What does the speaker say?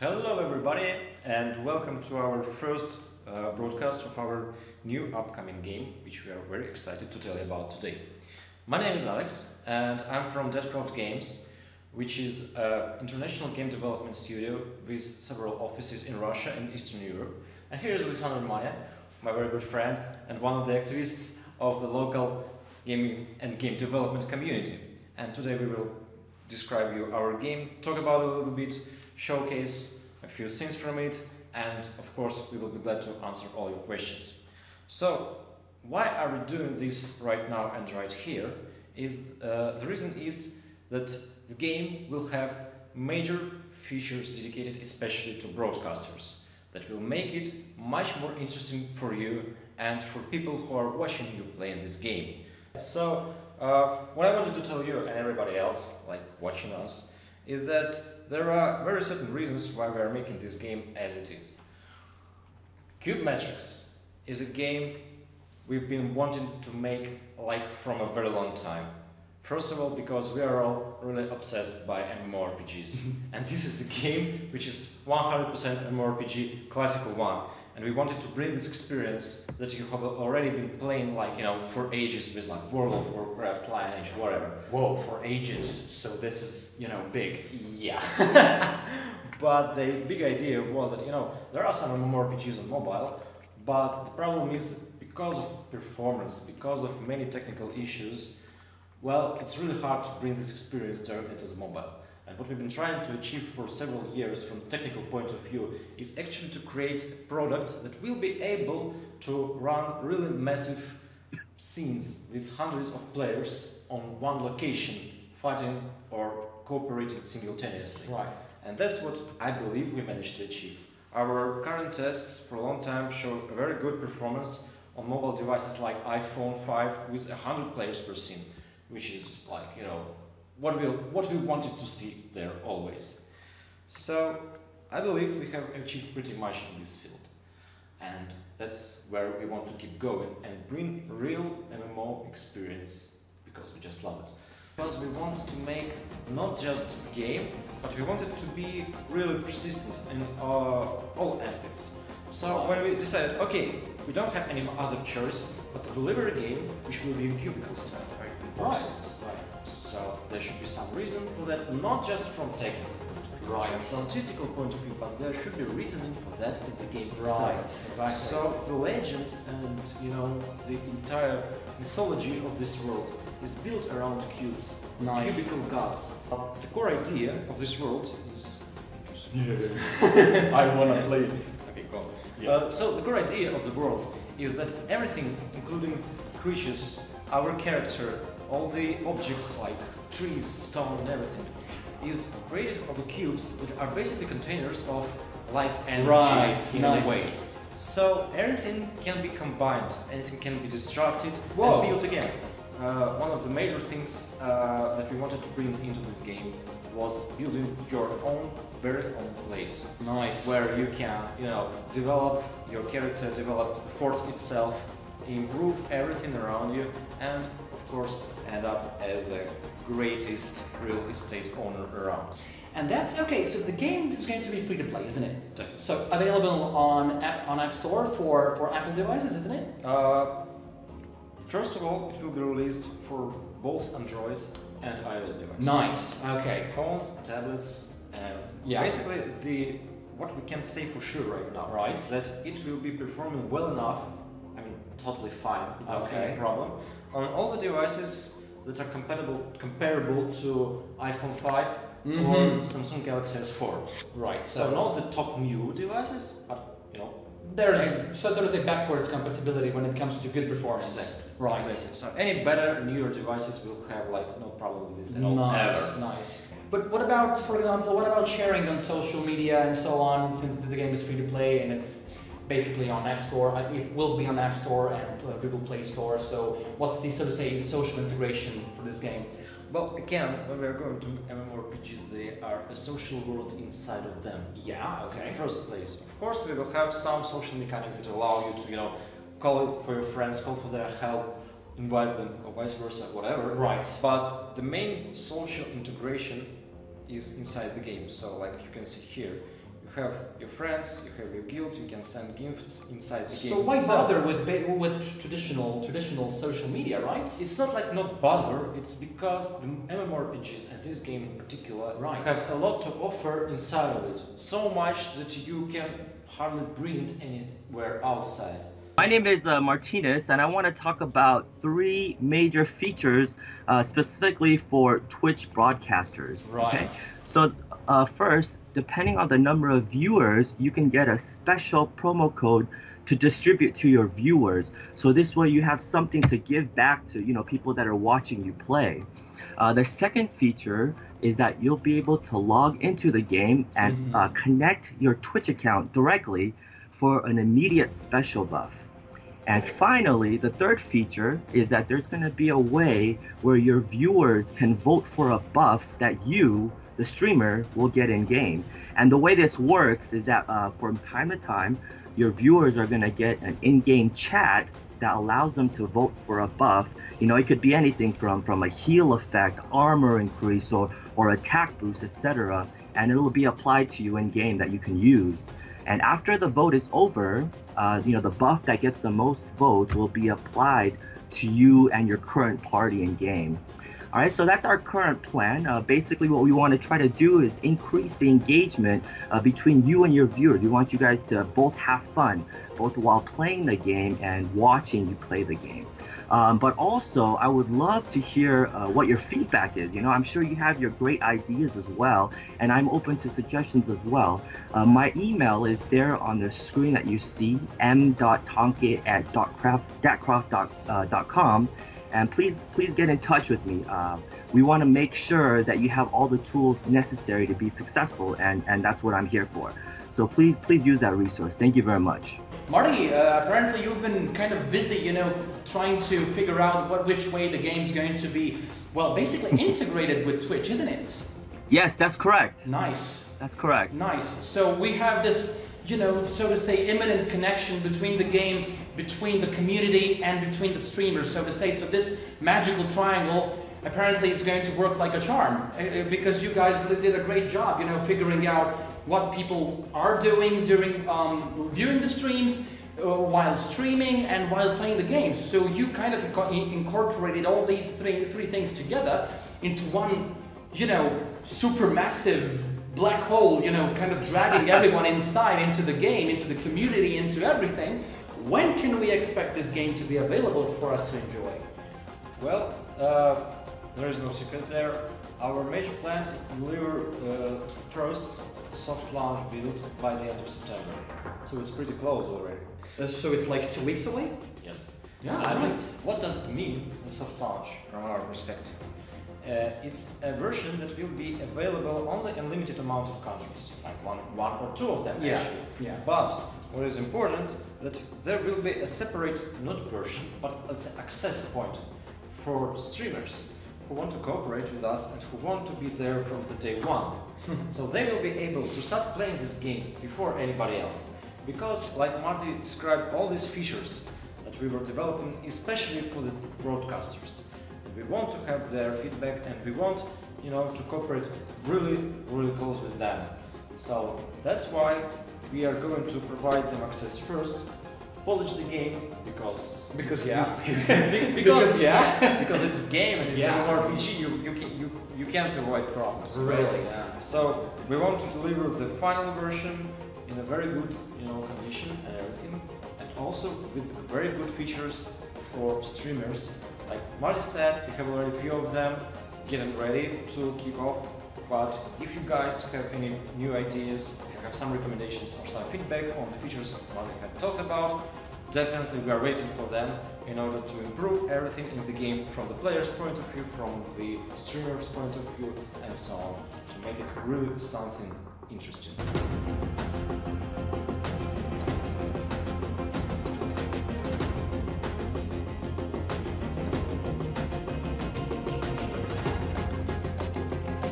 Hello, everybody, and welcome to our first uh, broadcast of our new upcoming game, which we are very excited to tell you about today. My name is Alex, and I'm from Deadcraft Games, which is an international game development studio with several offices in Russia and Eastern Europe. And here is Alexander Maya, my very good friend, and one of the activists of the local gaming and game development community. And today we will describe you our game, talk about it a little bit, showcase a few things from it, and of course we will be glad to answer all your questions. So, why are we doing this right now and right here? Is uh, the reason is that the game will have major features dedicated especially to broadcasters that will make it much more interesting for you and for people who are watching you playing this game. So, uh, what I wanted to tell you and everybody else, like watching us, is that there are very certain reasons why we are making this game as it is. Cube Matrix is a game we've been wanting to make like from a very long time. First of all, because we are all really obsessed by MMORPGs, and this is a game which is 100% MMORPG, classical one, and we wanted to bring this experience that you have already been playing like you know for ages with like World of Warcraft, Lineage, whatever. Whoa, for ages. So this is, you know, big. Yeah. but the big idea was that you know there are some MMORPGs on mobile, but the problem is because of performance, because of many technical issues, well, it's really hard to bring this experience directly to the mobile. And what we've been trying to achieve for several years from a technical point of view is actually to create a product that will be able to run really massive scenes with hundreds of players on one location fighting or cooperating simultaneously. Right. And that's what I believe we managed to achieve. Our current tests for a long time show a very good performance on mobile devices like iPhone 5 with 100 players per scene, which is like, you know, what we, what we wanted to see there always. So I believe we have achieved pretty much in this field. And that's where we want to keep going and bring real MMO experience because we just love it. Because we want to make not just a game, but we want it to be really persistent in uh, all aspects. So when we decided, okay, we don't have any other choice but to deliver a game which will be in cubicle style, right? Right. So there should be some reason for that, not just from technical point of view, Right. from artistical point of view, but there should be reasoning for that in the game Right. itself. Exactly. So the legend and you know the entire mythology of this world is built around cubes, Nice. cubicle gods. The core idea of this world is. I wanna play it. Okay, go. Yes. Uh, so the core idea of the world is that everything, including creatures, our character, all the objects like trees, stone, and everything, is created of the cubes that are basically containers of life energy Right, in nice. a way. So everything can be combined, anything can be destructed Whoa. and built again. Uh, one of the major things uh, that we wanted to bring into this game was building your own very own place Nice. where you can, you know, develop your character, develop the fort itself, improve everything around you, and course end up as the greatest real estate owner around. And that's okay. So the game is going to be free to play, isn't it? Definitely. So available on app, on App Store for for Apple devices, isn't it? Uh, first of all, it will be released for both Android and iOS devices. Nice. Okay. Phones, tablets, and Yeah. basically the what we can say for sure right now Right. that it will be performing well enough. I mean, totally fine without Okay. any problem on all the devices that are compatible comparable to iPhone 5 or Mhm. Samsung Galaxy S4. Right. So not the top new devices, but you know, there's so sort of say backwards compatibility when it comes to good performance. exactly. Right. Exactly. So any better newer devices will have like no problem with it at all Nice, ever. nice. But what about, for example, what about sharing on social media and so on? Since the game is free to play and it's basically on App Store, it will be on App Store and uh, Google Play Store. So what's the sort of say social integration for this game? Well, again, when we are going to MMORPGs, they are a social world inside of them. Yeah. In the first place, of course, we will have some social mechanics that allow you to, you know, call for your friends, call for their help, invite them, or vice versa, whatever. Right. But the main social integration is inside the game. So, like you can see here, you You have your friends, you have your guild, you can send gifts inside the game. So why itself. bother with ba- with traditional traditional social media, right? It's not like not bother, it's because the MMORPGs and this game in particular Right. have a lot to offer inside of it. So much that you can hardly bring it anywhere outside. My name is uh, Martinez, and I want to talk about three major features uh, specifically for Twitch broadcasters. Right. So, uh, first, depending on the number of viewers, you can get a special promo code to distribute to your viewers. So this way, you have something to give back to you know people that are watching you play. Uh, the second feature is that you'll be able to log into the game and Mhm. uh, connect your Twitch account directly for an immediate special buff. And finally, the third feature is that there's going to be a way where your viewers can vote for a buff that you, the streamer, will get in game. And the way this works is that uh, from time to time, your viewers are going to get an in game chat that allows them to vote for a buff. You know, it could be anything from, from a heal effect, armor increase, or, or attack boost, etc. And it'll be applied to you in game that you can use. And after the vote is over, uh, you know, the buff that gets the most votes will be applied to you and your current party in game. All right, so that's our current plan. Uh, basically, what we want to try to do is increase the engagement uh, between you and your viewers. We want you guys to both have fun, both while playing the game and watching you play the game. Um, but also, I would love to hear uh, what your feedback is. You know, I'm sure you have your great ideas as well, and I'm open to suggestions as well. Uh, my email is there on the screen that you see, m.tonke at datcroft.com. And please, please get in touch with me. Uh, we want to make sure that you have all the tools necessary to be successful, and, and that's what I'm here for. So please, please use that resource. Thank you very much. Marty, uh, apparently you've been kind of busy, you know, trying to figure out what which way the game's going to be. Well, basically integrated with Twitch, isn't it? Yes, that's correct. Nice. That's correct. Nice. So we have this, you know, so to say, imminent connection between the game, between the community, and between the streamers, so to say. So this magical triangle apparently is going to work like a charm uh, uh, because you guys really did a great job, you know, figuring out what people are doing during um, viewing the streams. Uh, while streaming and while playing the game, so you kind of incorporated all these three three things together into one, you know, super massive black hole, you know, kind of dragging everyone inside into the game, into the community, into everything. When can we expect this game to be available for us to enjoy? Well, uh, there is no secret there. Our major plan is to deliver uh, first soft launch build by the end of September. So it's pretty close already. Uh, so it's like two weeks away? Yes. Yeah, I mean, what does it mean, a soft launch, from our perspective? Uh, it's a version that will be available only in limited amount of countries, like one, one or two of them Yeah, actually. yeah. But what is important that there will be a separate not version, but let's say access point for streamers who want to cooperate with us and who want to be there from the day one. Hmm. so they will be able to start playing this game before anybody else. Because, like Marty described, all these features that we were developing, especially for the broadcasters, we want to have their feedback and we want, you know, to cooperate really, really close with them. So that's why we are going to provide them access first, polish the game because Because yeah. because, Because, yeah. because it's a game and it's Yeah. an RPG you you can, you you can't avoid problems. Really, yeah. So we want to deliver the final version in a very good you know condition and everything, and also with very good features for streamers. Like Marty said, we have already a few of them getting ready to kick off. But if you guys have any new ideas, if you have some recommendations or some feedback on the features Marty had talked about, definitely we are waiting for them in order to improve everything in the game from the player's point of view, from the streamer's point of view, and so on, to make it really something interesting.